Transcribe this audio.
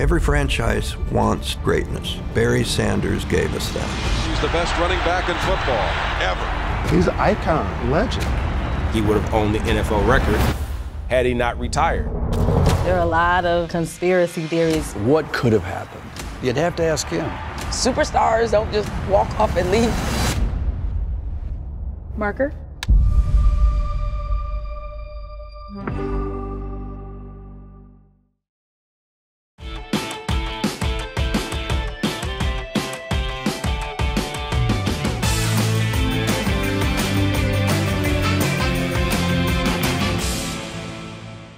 Every franchise wants greatness. Barry Sanders gave us that. He's the best running back in football ever. He's an icon, legend. He would have owned the NFL record had he not retired. There are a lot of conspiracy theories. What could have happened? You'd have to ask him. Superstars don't just walk off and leave. Marker?